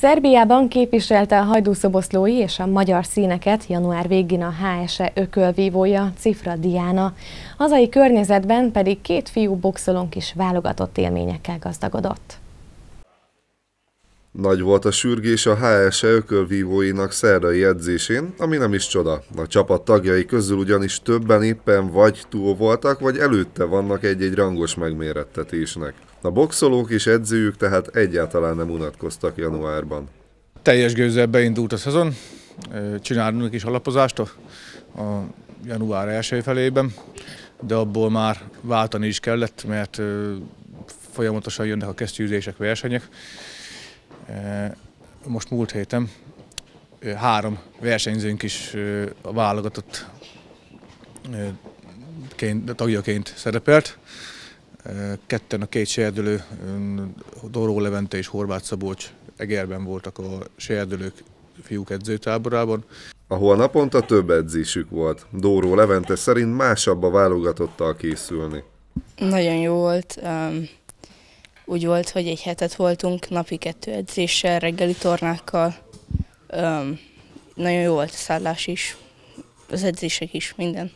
Szerbiában képviselte a hajdúszoboszlói és a magyar színeket január végén a HSE ökölvívója Cifra Diana. Hazai környezetben pedig két fiú boxolónk is válogatott élményekkel gazdagodott. Nagy volt a sürgés a HSE ökölvívóinak szerdai edzésén, ami nem is csoda. A csapat tagjai közül ugyanis többen éppen vagy túl voltak, vagy előtte vannak egy-egy rangos megmérettetésnek. A boxolók és edzőjük tehát egyáltalán nem unatkoztak januárban. Teljes gőzzel beindult a szezon, csinálunk is alapozást a január első felében, de abból már váltani is kellett, mert folyamatosan jönnek a kesztyűzések, versenyek. Most múlt héten három versenyzőnk is a válogatott tagjaként szerepelt. Ketten a két serdülő, Doró Levente és Horváth Szabolcs Egerben voltak a serdülők fiúk edzőtáborában. Ahol naponta több edzésük volt. Dóró Levente szerint másabb a válogatottal készülni. Nagyon jó volt. Úgy volt, hogy egy hetet voltunk, napi kettő edzéssel, reggeli tornákkal. Nagyon jó volt a szállás is, az edzések is, minden.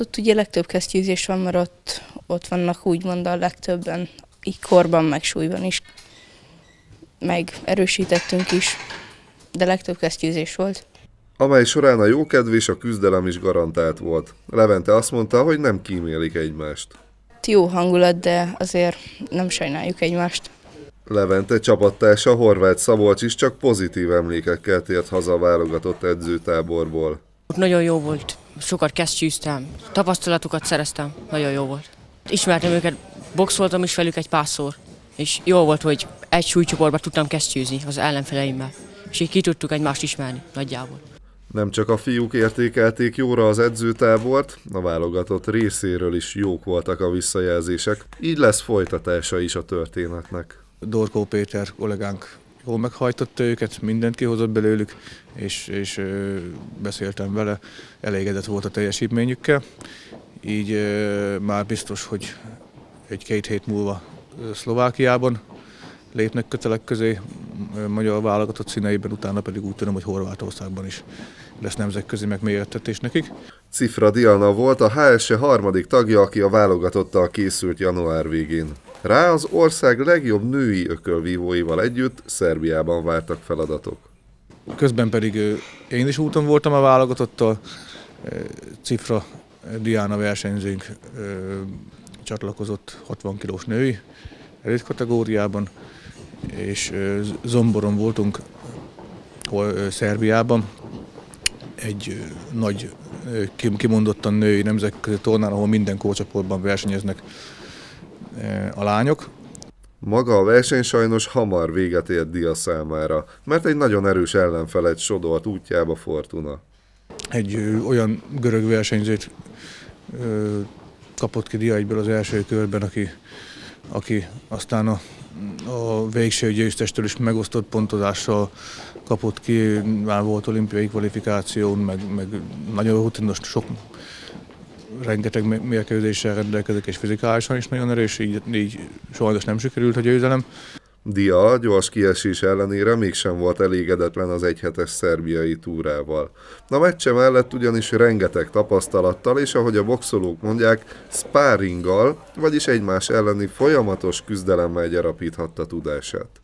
Ott ugye legtöbb kesztyűzés van, mert ott, ott vannak úgymond a legtöbben, így korban, meg súlyban is. Meg erősítettünk is, de legtöbb kesztyűzés volt. Amely során a jókedv és a küzdelem is garantált volt. Levente azt mondta, hogy nem kímélik egymást. Jó hangulat, de azért nem sajnáljuk egymást. Levente csapattársa Horváth Szabolcs is csak pozitív emlékekkel tért haza a válogatott edzőtáborból. Nagyon jó volt sokat kesztyűztem, tapasztalatokat szereztem, nagyon jó volt. Ismertem őket, boxoltam is velük egy párszor, és jó volt, hogy egy súlycsoportban tudtam kesztyűzni az ellenfeleimmel, és így ki tudtuk egymást ismerni nagyjából. Nem csak a fiúk értékelték jóra az edzőtábort, a válogatott részéről is jók voltak a visszajelzések, így lesz folytatása is a történetnek. Dorkó Péter kollégánk jól meghajtotta őket, mindent kihozott belőlük, és, és ö, beszéltem vele, elégedett volt a teljesítményükkel. Így ö, már biztos, hogy egy-két hét múlva Szlovákiában lépnek kötelek közé magyar válogatott színeiben, utána pedig úgy tudom, hogy Horvátországban is lesz nemzetközi megmérettetés nekik. Cifra Diana volt a HSE harmadik tagja, aki a válogatottal készült január végén. Rá az ország legjobb női ökölvívóival együtt Szerbiában vártak feladatok. Közben pedig én is úton voltam a válogatottal, Cifra Diana versenyzőnk csatlakozott 60 kilós női elit kategóriában, és Zomboron voltunk Szerbiában, egy nagy kimondottan női nemzetközi tornán, ahol minden kócsaportban versenyeznek a lányok. Maga a verseny sajnos hamar véget ért Dia számára, mert egy nagyon erős ellenfelet sodolt útjába Fortuna. Egy ö, olyan görög versenyzőt ö, kapott ki Dia egyből az első körben, aki, aki aztán a, a végső győztestől is megosztott pontozással kapott ki, már volt olimpiai kvalifikáción, meg, meg nagyon rutinos, sok rengeteg mérkőzéssel rendelkezik, és fizikálisan is nagyon erős, így, így sajnos nem sikerült a győzelem. Dia gyors kiesés ellenére mégsem volt elégedetlen az egyhetes szerbiai túrával. A meccse mellett ugyanis rengeteg tapasztalattal és ahogy a boxolók mondják, sparringgal, vagyis egymás elleni folyamatos küzdelemmel gyarapíthatta tudását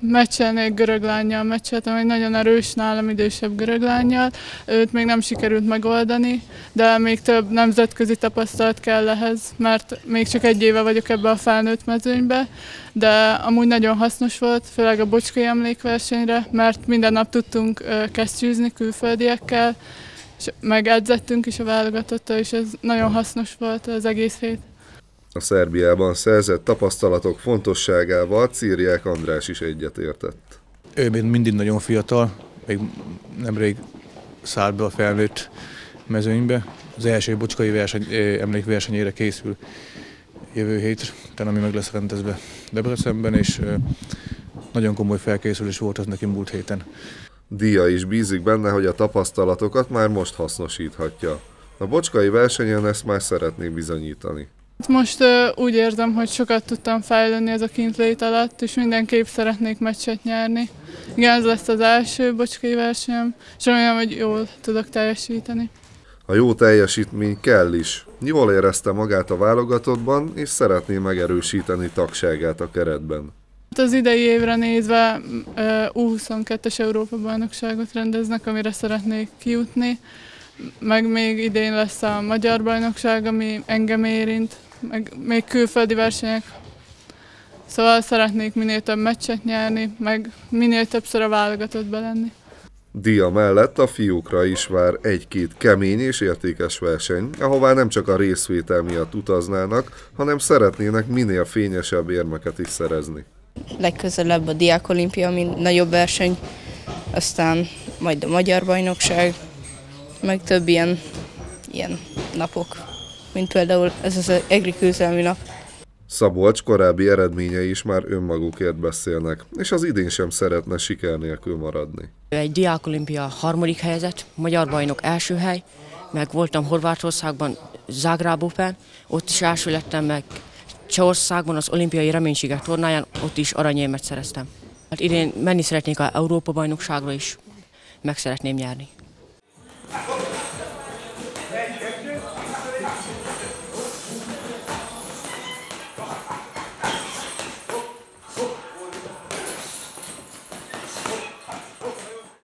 meccselnék görög lányjal meccseltem, egy nagyon erős, nálam idősebb görög lányjal. Őt még nem sikerült megoldani, de még több nemzetközi tapasztalat kell ehhez, mert még csak egy éve vagyok ebbe a felnőtt mezőnybe, de amúgy nagyon hasznos volt, főleg a bocskai emlékversenyre, mert minden nap tudtunk kesztyűzni külföldiekkel, és meg edzettünk is a válogatottal, és ez nagyon hasznos volt az egész hét. A Szerbiában szerzett tapasztalatok fontosságával Círiák András is egyetértett. Ő még mindig nagyon fiatal, még nemrég szállt be a felnőtt mezőnybe. Az első bocskai verseny, emlékversenyére készül jövő hét, ami meg lesz rendezve Debrecenben, és nagyon komoly felkészülés volt az neki múlt héten. Dia is bízik benne, hogy a tapasztalatokat már most hasznosíthatja. A bocskai versenyen ezt már szeretné bizonyítani. Most ö, úgy érzem, hogy sokat tudtam fejlődni ez a kintlét alatt, és mindenképp szeretnék meccset nyerni. Igen, ez lesz az első bocskai versenyem, és remélem, hogy jól tudok teljesíteni. A jó teljesítmény kell is. Jól érezte magát a válogatottban, és szeretné megerősíteni tagságát a keretben. Az idei évre nézve ö, U22-es Európa-bajnokságot rendeznek, amire szeretnék kijutni, meg még idén lesz a Magyar Bajnokság, ami engem érint, meg még külföldi versenyek. Szóval szeretnék minél több meccset nyerni, meg minél többször a válogatottba lenni. Dia mellett a fiúkra is vár egy-két kemény és értékes verseny, ahová nem csak a részvétel miatt utaznának, hanem szeretnének minél fényesebb érmeket is szerezni. Legközelebb a Diák Olimpia, ami nagyobb verseny, aztán majd a Magyar Bajnokság, meg több ilyen, ilyen napok, mint például ez az EGRI küzdelmi nap. Szabolcs korábbi eredményei is már önmagukért beszélnek, és az idén sem szeretne siker nélkül maradni. Egy Diák Olimpia harmadik helyzet, magyar bajnok első hely, meg voltam Horvátországban, Zágrábópen, ott is első lettem, meg Csehországban az olimpiai reménységek tornáján, ott is aranyérmet szereztem. Hát idén menni szeretnék a Európa bajnokságra is, meg szeretném nyerni. Hey,